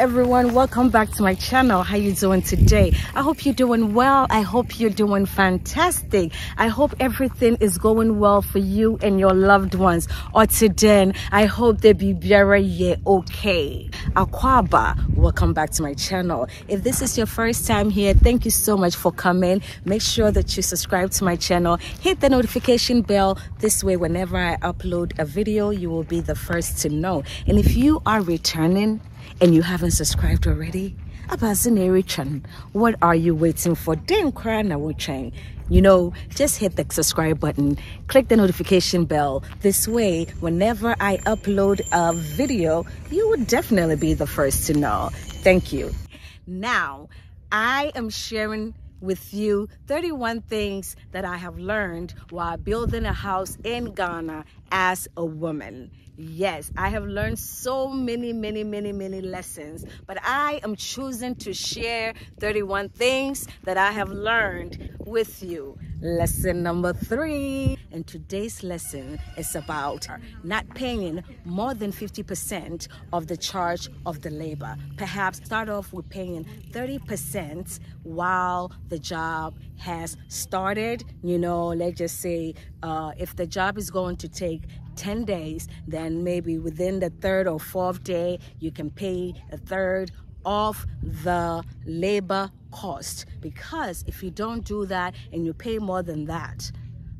everyone welcome back to my channel. How you doing today? I hope you're doing well. I hope you're doing fantastic. I hope everything is going well for you and your loved ones. Or today i hope they be very yeah okay. Akwaba welcome back to my channel. If this is your first time here thank you so much for coming. Make sure that you subscribe to my channel. Hit the notification bell. This way whenever i upload a video you will be the first to know. And if you are returning and you haven't subscribed already, what are you waiting for? Now chain. You know, just hit the subscribe button, click the notification bell. This way, whenever I upload a video, you would definitely be the first to know. Thank you. Now, I am sharing with you 31 things that I have learned while building a house in Ghana as a woman. Yes, I have learned so many, many, many, many lessons, but I am choosing to share 31 things that I have learned with you. Lesson number three. And today's lesson is about not paying more than 50% of the charge of the labor. Perhaps start off with paying 30% while the job has started. You know, let's just say uh, if the job is going to take 10 days, then maybe within the third or fourth day, you can pay a third of the labor cost. Because if you don't do that and you pay more than that,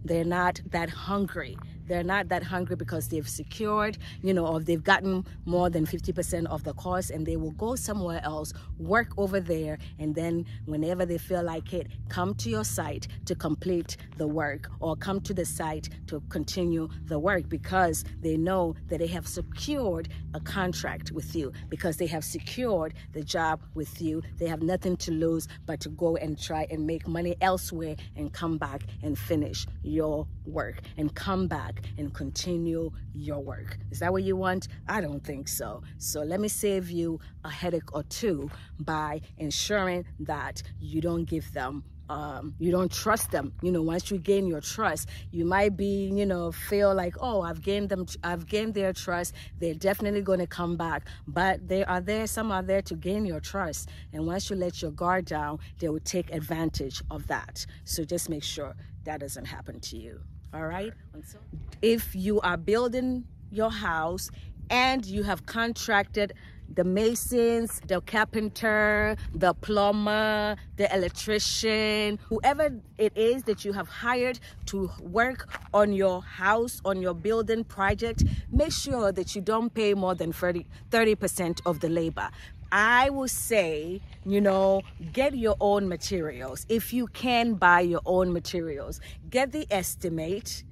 they're not that hungry they're not that hungry because they've secured, you know, or they've gotten more than 50% of the cost and they will go somewhere else, work over there, and then whenever they feel like it, come to your site to complete the work or come to the site to continue the work because they know that they have secured a contract with you because they have secured the job with you. They have nothing to lose but to go and try and make money elsewhere and come back and finish your work and come back and continue your work. Is that what you want? I don't think so. So let me save you a headache or two by ensuring that you don't give them um, you don't trust them. You know, once you gain your trust, you might be, you know, feel like, oh, I've gained them, I've gained their trust. They're definitely going to come back. But they are there, some are there to gain your trust. And once you let your guard down, they will take advantage of that. So just make sure that doesn't happen to you all right if you are building your house and you have contracted the masons, the carpenter, the plumber, the electrician, whoever it is that you have hired to work on your house, on your building project, make sure that you don't pay more than 30% of the labor. I will say, you know, get your own materials. If you can buy your own materials, get the estimate,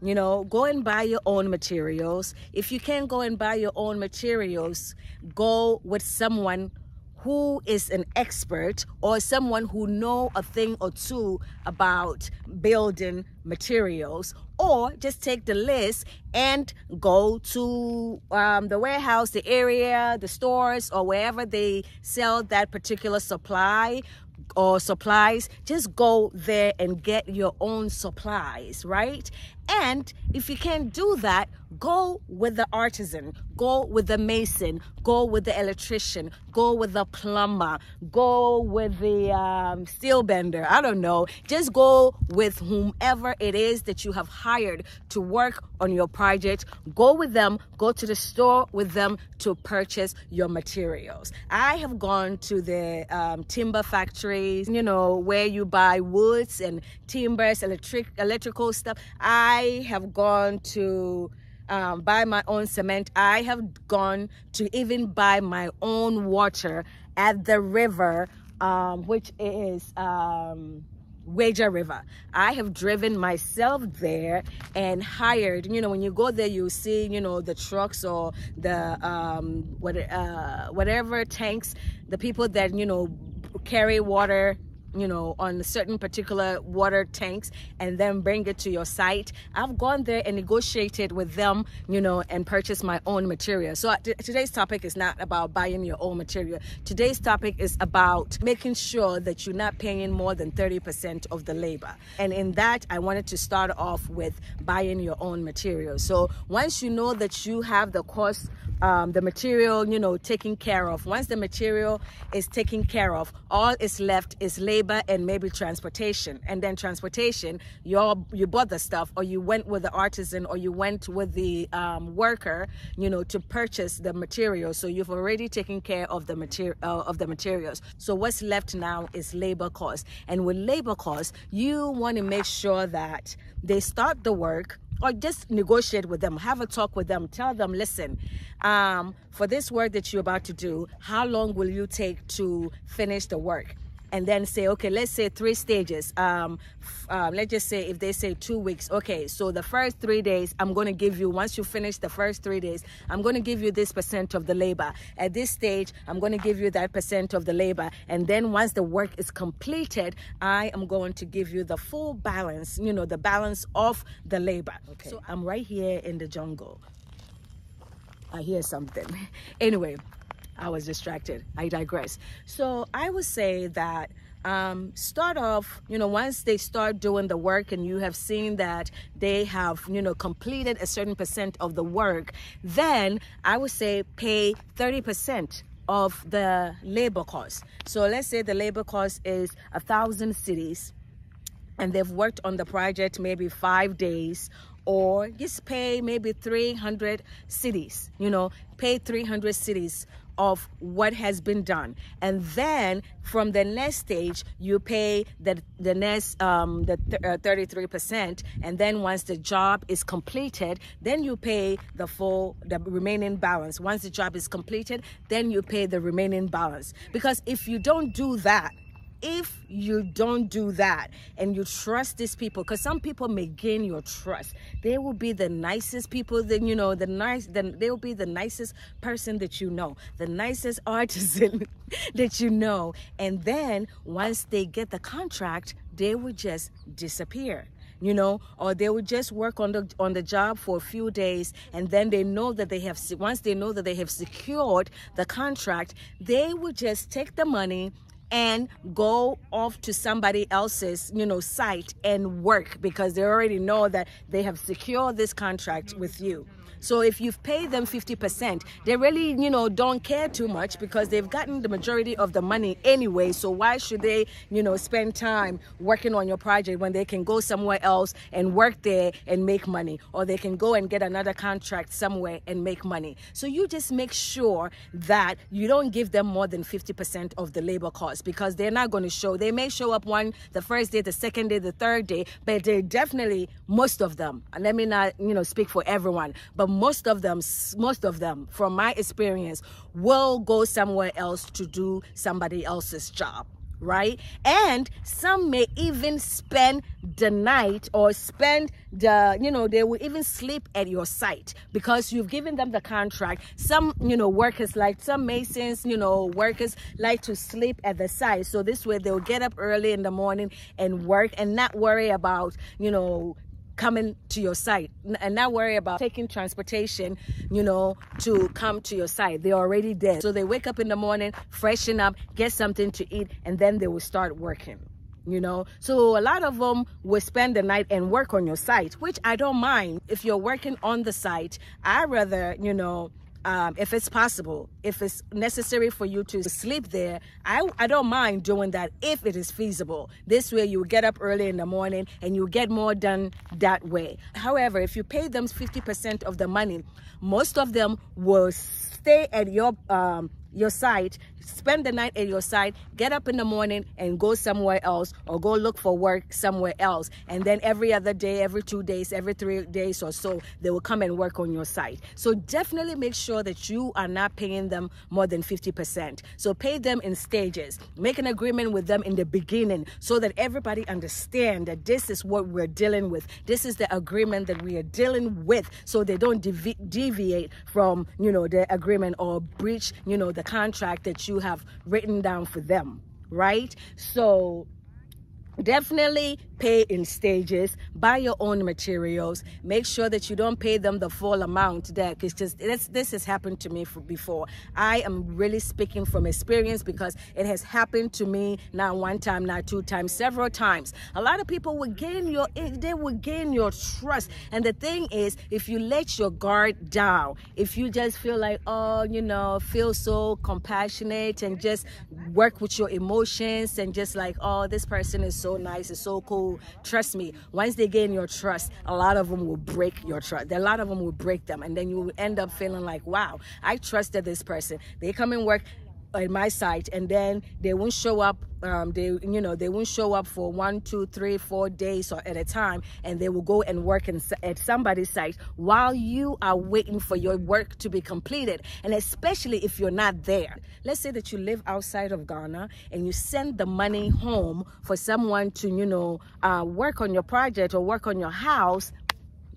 you know, go and buy your own materials. If you can't go and buy your own materials, go with someone who is an expert or someone who know a thing or two about building materials or just take the list and go to um, the warehouse the area the stores or wherever they sell that particular supply or supplies. Just go there and get your own supplies right and if you can't do that go with the artisan go with the mason go with the electrician go with the plumber go with the um, steel bender. I don't know. Just go with whomever it is that you have hired to work on your project. Go with them. Go to the store with them to purchase your materials. I have gone to the um, timber factories you know where you buy woods and timbers electric electrical stuff. I have gone to um, buy my own cement. I have gone to even buy my own water at the river, um, which is um, Weija River. I have driven myself there and hired, you know, when you go there, you see, you know, the trucks or the, um, what, uh, whatever tanks, the people that, you know, carry water you know, on certain particular water tanks and then bring it to your site. I've gone there and negotiated with them, you know, and purchased my own material. So today's topic is not about buying your own material. Today's topic is about making sure that you're not paying more than 30% of the labor. And in that, I wanted to start off with buying your own material. So once you know that you have the cost um, the material, you know, taken care of. Once the material is taken care of, all is left is labor and maybe transportation. And then transportation, you you bought the stuff, or you went with the artisan, or you went with the um, worker, you know, to purchase the material. So you've already taken care of the material uh, of the materials. So what's left now is labor cost. And with labor cost, you want to make sure that they start the work or just negotiate with them have a talk with them tell them listen um, for this work that you're about to do how long will you take to finish the work and then say, okay, let's say three stages. Um, uh, let's just say if they say two weeks, okay, so the first three days, I'm going to give you, once you finish the first three days, I'm going to give you this percent of the labor. At this stage, I'm going to give you that percent of the labor. And then once the work is completed, I am going to give you the full balance, you know, the balance of the labor. Okay. So I'm right here in the jungle. I hear something. anyway, I was distracted. I digress. So I would say that um, start off, you know, once they start doing the work and you have seen that they have, you know, completed a certain percent of the work, then I would say pay 30% of the labor cost. So let's say the labor cost is a thousand cedis and they've worked on the project maybe five days or just pay maybe 300 cedis, you know pay 300 cedis of what has been done. And then from the next stage you pay the the next um the 33 uh, percent. And then once the job is completed then you pay the full the remaining balance. Once the job is completed then you pay the remaining balance. Because if you don't do that if you don't do that and you trust these people because some people may gain your trust. They will be the nicest people then you know the nice then they'll be the nicest person that you know the nicest artisan that you know. And then once they get the contract they will just disappear you know or they will just work on the on the job for a few days. And then they know that they have once they know that they have secured the contract they will just take the money and go off to somebody else's, you know, site and work because they already know that they have secured this contract with you. So if you've paid them 50%, they really, you know, don't care too much because they've gotten the majority of the money anyway. So why should they, you know, spend time working on your project when they can go somewhere else and work there and make money or they can go and get another contract somewhere and make money. So you just make sure that you don't give them more than 50% of the labor cost because they're not going to show. They may show up one the first day, the second day, the third day, but they definitely most of them. And let me not, you know, speak for everyone, but most of them, most of them, from my experience, will go somewhere else to do somebody else's job right? And some may even spend the night or spend the, you know, they will even sleep at your site because you've given them the contract. Some, you know, workers like some masons, you know, workers like to sleep at the site. So this way they'll get up early in the morning and work and not worry about, you know, coming to your site and not worry about taking transportation, you know, to come to your site. They're already there. So they wake up in the morning, freshen up, get something to eat, and then they will start working. You know, so a lot of them will spend the night and work on your site, which I don't mind. If you're working on the site, I rather, you know, um, if it's possible, if it's necessary for you to sleep there, I, I don't mind doing that if it is feasible. This way you get up early in the morning and you get more done that way. However, if you pay them 50% of the money, most of them will stay at your um, your site, spend the night at your site, get up in the morning and go somewhere else or go look for work somewhere else. And then every other day, every two days, every three days or so, they will come and work on your site. So definitely make sure that you are not paying them more than 50%. So pay them in stages. Make an agreement with them in the beginning so that everybody understand that this is what we're dealing with. This is the agreement that we are dealing with so they don't devi deviate from, you know, the agreement or breach, you know, the the contract that you have written down for them, right? So definitely pay in stages. Buy your own materials. Make sure that you don't pay them the full amount. That because just this, this has happened to me before. I am really speaking from experience because it has happened to me not one time not two times several times. A lot of people will gain your eh, they will gain your trust. And the thing is if you let your guard down if you just feel like oh you know feel so compassionate and just work with your emotions and just like oh this person is so nice it's so cool. Trust me once they gain your trust a lot of them will break your trust. A lot of them will break them and then you will end up feeling like wow i trusted this person. They come and work at my site and then they won't show up um, they you know they won't show up for one two three four days or at a time and they will go and work in, at somebody's site while you are waiting for your work to be completed. And especially if you're not there. Let's say that you live outside of ghana and you send the money home for someone to you know uh, work on your project or work on your house.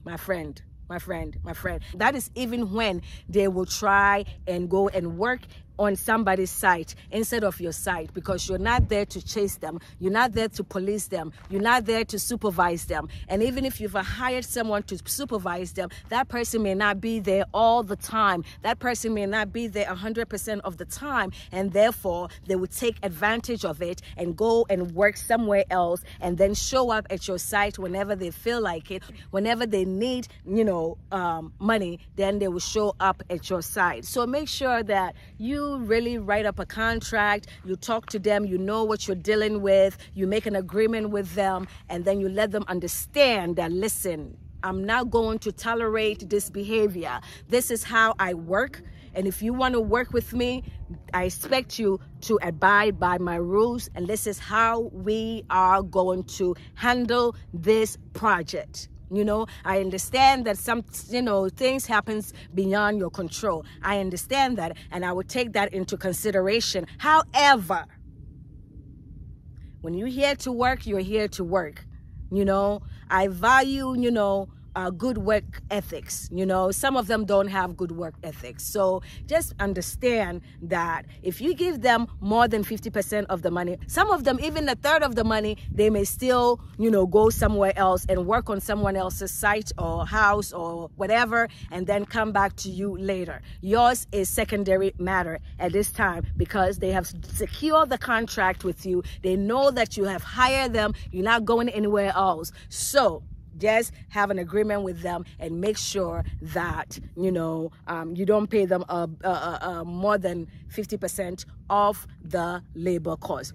My friend my friend, my friend. That is even when they will try and go and work on somebody's site instead of your site because you're not there to chase them. You're not there to police them. You're not there to supervise them. And even if you've hired someone to supervise them that person may not be there all the time. That person may not be there 100% of the time. And therefore they will take advantage of it and go and work somewhere else and then show up at your site whenever they feel like it. Whenever they need you know um, money then they will show up at your site. So make sure that you really write up a contract, you talk to them, you know what you're dealing with, you make an agreement with them, and then you let them understand that, listen, I'm not going to tolerate this behavior. This is how I work. And if you want to work with me, I expect you to abide by my rules. And this is how we are going to handle this project you know i understand that some you know things happens beyond your control. I understand that and i will take that into consideration. However when you're here to work you're here to work. You know i value you know uh, good work ethics. You know, some of them don't have good work ethics. So just understand that if you give them more than 50% of the money, some of them, even a third of the money, they may still, you know, go somewhere else and work on someone else's site or house or whatever, and then come back to you later. Yours is secondary matter at this time because they have secured the contract with you. They know that you have hired them. You're not going anywhere else. So, just have an agreement with them and make sure that you know um, you don't pay them uh more than 50% of the labor cost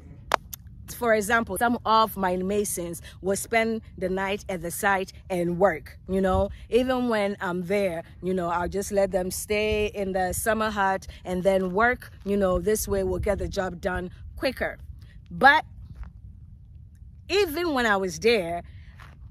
for example, some of my masons will spend the night at the site and work, you know. Even when I'm there, you know, I'll just let them stay in the summer hut and then work, you know, this way we'll get the job done quicker. But even when I was there,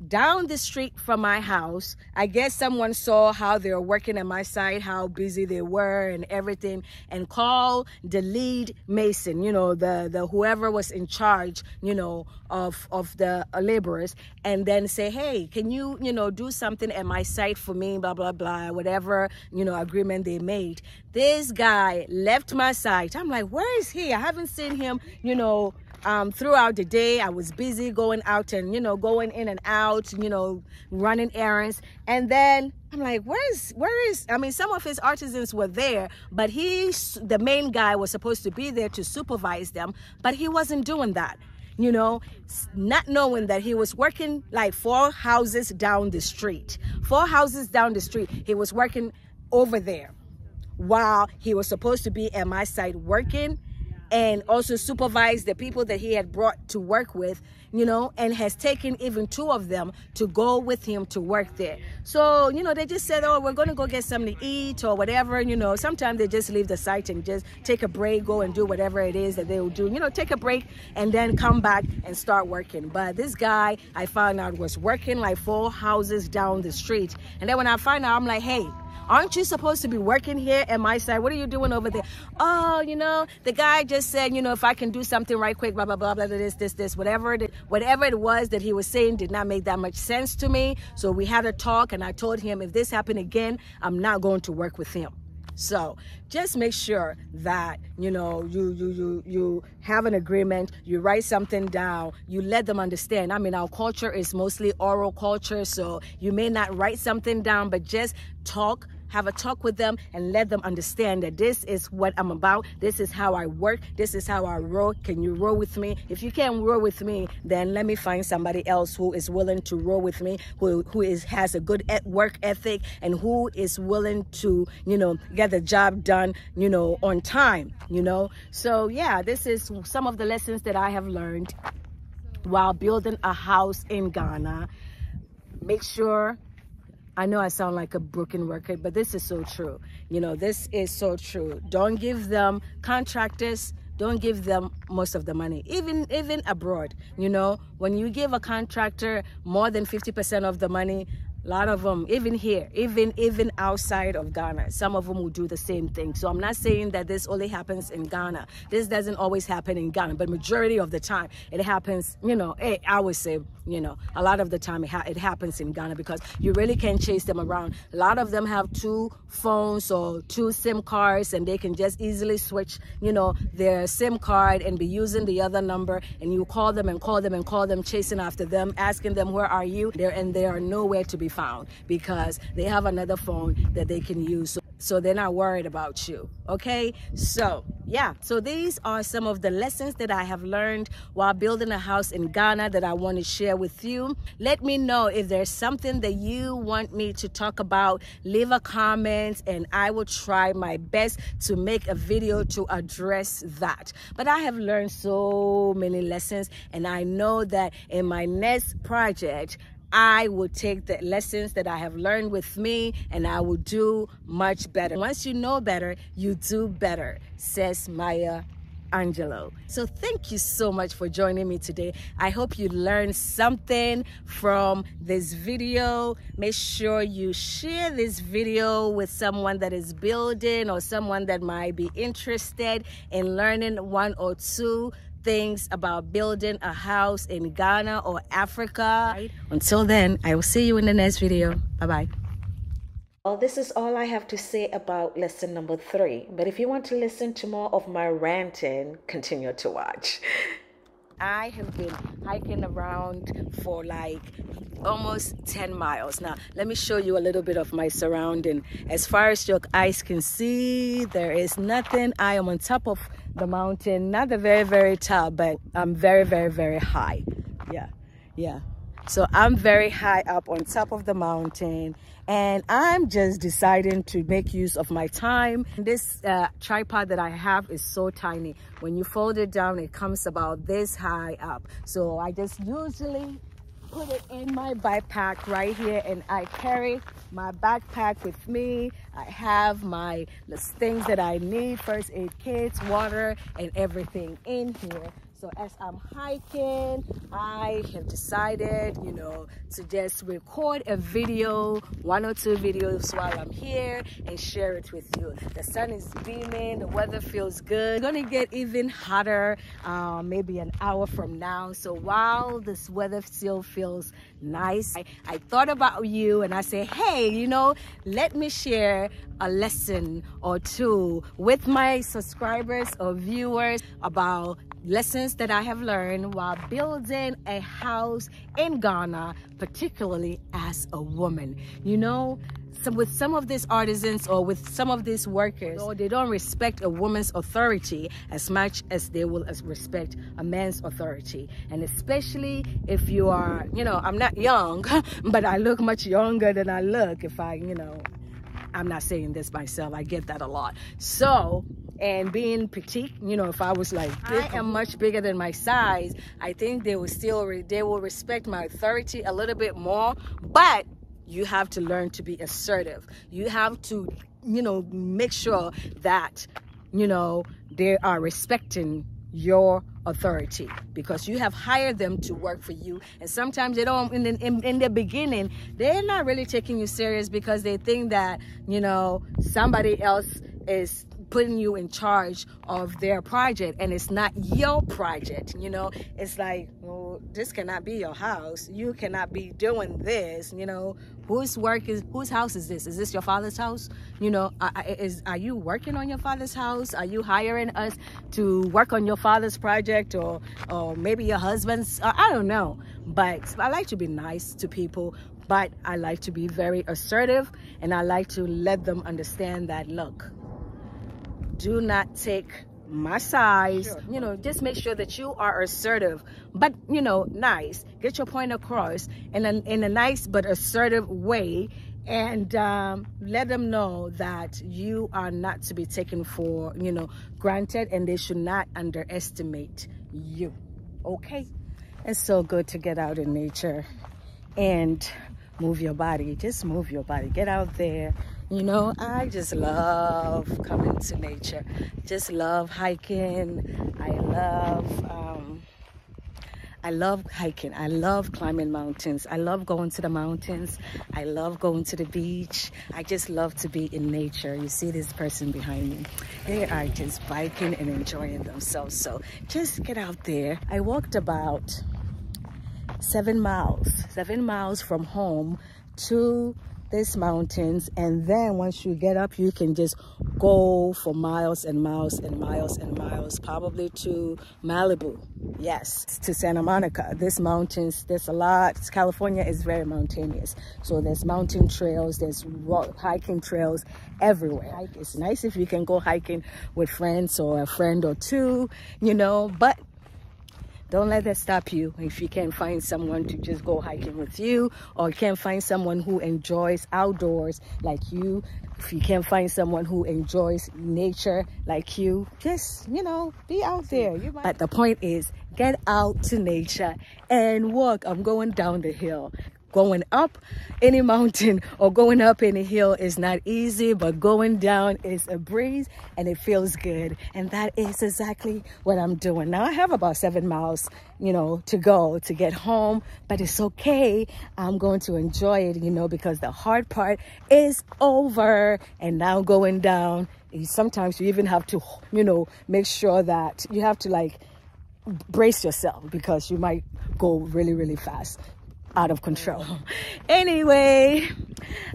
down the street from my house i guess someone saw how they were working at my site how busy they were and everything and called the lead mason you know the the whoever was in charge you know of of the laborers and then say hey can you you know do something at my site for me? Blah blah blah whatever you know agreement they made. This guy left my site. I'm like where is he? I haven't seen him you know um, throughout the day. I was busy going out and, you know, going in and out, you know, running errands. And then I'm like, where is, where is, I mean, some of his artisans were there, but he's, the main guy was supposed to be there to supervise them, but he wasn't doing that you know, not knowing that he was working like four houses down the street. Four houses down the street, he was working over there while he was supposed to be at my site working and also supervise the people that he had brought to work with, you know, and has taken even two of them to go with him to work there. So, you know, they just said, oh, we're going to go get something to eat or whatever, you know. Sometimes they just leave the site and just take a break, go and do whatever it is that they will do, you know, take a break and then come back and start working. But this guy, I found out, was working like four houses down the street. And then when I find out, I'm like, hey, aren't you supposed to be working here at my side? What are you doing over there? Oh, you know, the guy just said, you know, if I can do something right quick, blah, blah, blah, blah, this, this, this, whatever it, whatever it was that he was saying did not make that much sense to me. So we had a talk and I told him if this happened again, I'm not going to work with him. So just make sure that you know you you you you have an agreement. You write something down. You let them understand. I mean, our culture is mostly oral culture, so you may not write something down, but just talk have a talk with them and let them understand that this is what I'm about. This is how I work. This is how I roll. Can you roll with me? If you can't roll with me, then let me find somebody else who is willing to roll with me, who, who is has a good work ethic and who is willing to, you know, get the job done, you know, on time, you know. So yeah, this is some of the lessons that I have learned while building a house in Ghana. Make sure I know I sound like a broken record, but this is so true. You know, this is so true. Don't give them contractors, don't give them most of the money even even abroad you know when you give a contractor more than 50% of the money a lot of them, even here, even even outside of Ghana, some of them will do the same thing. So I'm not saying that this only happens in Ghana. This doesn't always happen in Ghana, but majority of the time it happens. You know, eh, I would say, you know, a lot of the time it, ha it happens in Ghana because you really can't chase them around. A lot of them have two phones or two SIM cards, and they can just easily switch, you know, their SIM card and be using the other number. And you call them and call them and call them, chasing after them, asking them where are you? There and they are nowhere to be found because they have another phone that they can use. So, so they're not worried about you. Okay. So yeah, so these are some of the lessons that I have learned while building a house in Ghana that I want to share with you. Let me know if there's something that you want me to talk about. Leave a comment and I will try my best to make a video to address that. But I have learned so many lessons and I know that in my next project, I will take the lessons that I have learned with me and I will do much better. Once you know better, you do better, says Maya Angelou. So thank you so much for joining me today. I hope you learned something from this video. Make sure you share this video with someone that is building or someone that might be interested in learning one or two things about building a house in Ghana or Africa. Right. Until then, I will see you in the next video. Bye-bye. Well, this is all I have to say about lesson number three. But if you want to listen to more of my ranting, continue to watch. I have been hiking around for like almost 10 miles. Now, let me show you a little bit of my surrounding. As far as your eyes can see, there is nothing. I am on top of the mountain, not the very, very top, but I'm very, very, very high. Yeah, yeah. So I'm very high up on top of the mountain and I'm just deciding to make use of my time. This uh, tripod that I have is so tiny. When you fold it down, it comes about this high up. So I just usually put it in my backpack right here and I carry my backpack with me. I have my things that I need, first aid kits, water, and everything in here. So as I'm hiking, I have decided, you know, to just record a video, one or two videos while I'm here and share it with you. The sun is beaming, the weather feels good. It's gonna get even hotter, uh, maybe an hour from now. So while this weather still feels nice, I, I thought about you and I said, hey, you know, let me share a lesson or two with my subscribers or viewers about lessons that I have learned while building a house in Ghana, particularly as a woman. You know, so with some of these artisans or with some of these workers, they don't respect a woman's authority as much as they will respect a man's authority. And especially if you are, you know, I'm not young, but I look much younger than I look if I, you know, I'm not saying this myself. I get that a lot. So and being petite you know if i was like i am. much bigger than my size i think they will still they will respect my authority a little bit more but you have to learn to be assertive. You have to you know make sure that you know they are respecting your authority because you have hired them to work for you and sometimes they don't in, in, in the beginning they're not really taking you serious because they think that you know somebody else is putting you in charge of their project and it's not your project you know? It's like well this cannot be your house. You cannot be doing this you know? Whose work is whose house is this? Is this your father's house? You know is are you working on your father's house? Are you hiring us to work on your father's project or or maybe your husband's i don't know. But i like to be nice to people but i like to be very assertive and i like to let them understand that look do not take my size. Sure. you know just make sure that you are assertive but you know nice. Get your point across in a, in a nice but assertive way. And um, let them know that you are not to be taken for you know granted and they should not underestimate you. Okay? It's so good to get out in nature and move your body. Just move your body. Get out there you know i just love coming to nature just love hiking i love um, I love hiking. I love climbing mountains. I love going to the mountains. I love going to the beach. I just love to be in nature. You see this person behind me. They are just biking and enjoying themselves. So just get out there. I walked about seven miles, seven miles from home to these mountains and then once you get up you can just go for miles and miles and miles and miles probably to Malibu. Yes to Santa Monica. This mountains there's a lot. California is very mountainous. So there's mountain trails there's rock, hiking trails everywhere. It's nice if you can go hiking with friends or a friend or two you know but don't let that stop you if you can't find someone to just go hiking with you or you can't find someone who enjoys outdoors like you. If you can't find someone who enjoys nature like you just you know be out there. You might but the point is get out to nature and walk. I'm going down the hill going up any mountain or going up any hill is not easy but going down is a breeze and it feels good. And that is exactly what i'm doing. Now i have about seven miles you know to go to get home but it's okay. I'm going to enjoy it you know because the hard part is over and now going down. Sometimes you even have to you know make sure that you have to like brace yourself because you might go really really fast out of control. Anyway,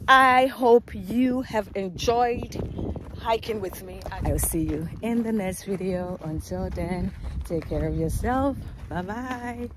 I hope you have enjoyed hiking with me. I'll see you in the next video. Until then, take care of yourself. Bye-bye.